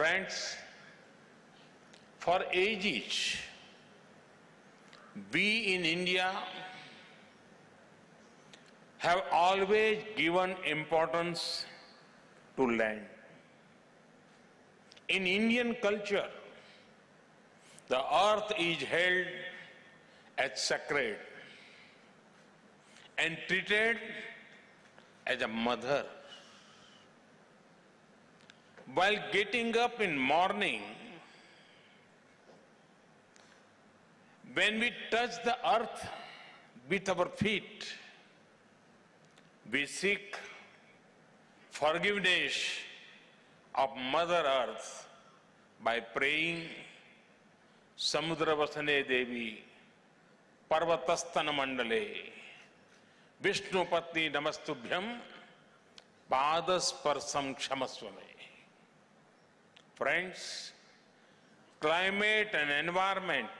Friends, for ages, we in India have always given importance to land. In Indian culture, the earth is held as sacred and treated as a mother. While getting up in morning, when we touch the earth with our feet, we seek forgiveness of Mother Earth by praying Samudravasane Devi Parvatastana Mandale Vishnupatni Namastubhyam Padasparsam Kshamaswame. Friends, climate and environment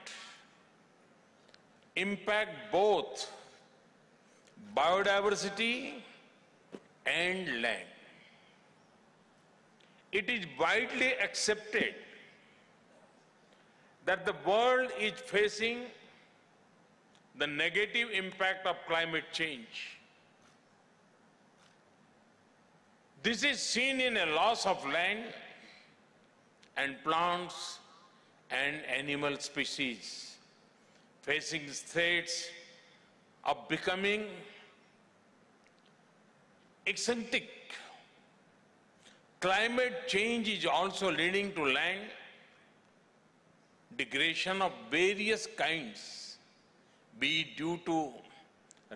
impact both biodiversity and land. It is widely accepted that the world is facing the negative impact of climate change. This is seen in a loss of land and plants and animal species facing threats of becoming extinct. Climate change is also leading to land degradation of various kinds, be it due to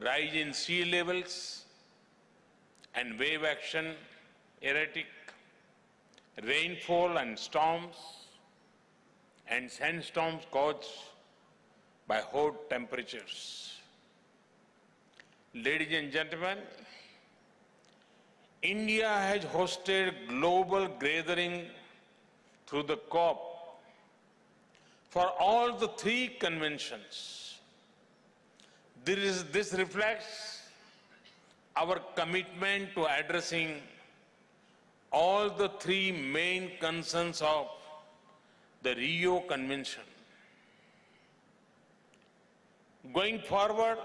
rise in sea levels and wave action, erratic rainfall and storms, and sandstorms caused by hot temperatures. Ladies and gentlemen, India has hosted global gathering through the COP for all the three conventions. This, is, this reflects our commitment to addressing all the three main concerns of the Rio Convention. Going forward,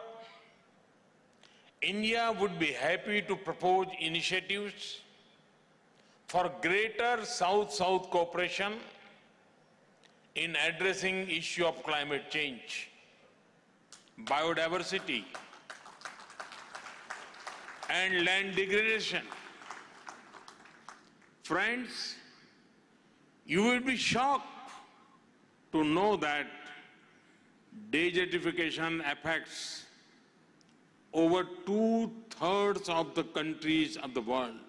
India would be happy to propose initiatives for greater South-South cooperation in addressing issue of climate change, biodiversity, and land degradation. Friends, you will be shocked to know that desertification affects over two thirds of the countries of the world.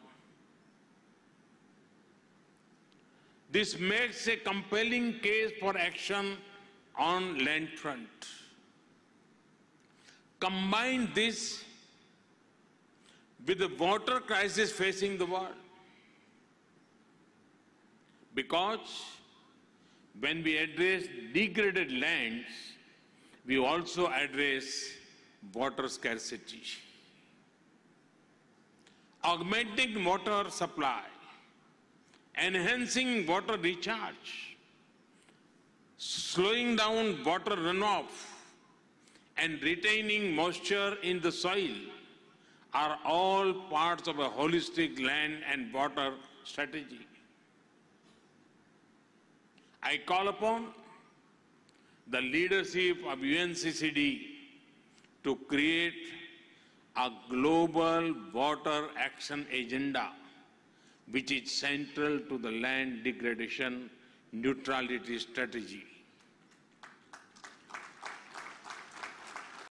This makes a compelling case for action on land front. Combine this with the water crisis facing the world. Because when we address degraded lands, we also address water scarcity. Augmenting water supply, enhancing water recharge, slowing down water runoff, and retaining moisture in the soil are all parts of a holistic land and water strategy. I call upon the leadership of UNCCD to create a global water action agenda which is central to the land degradation neutrality strategy.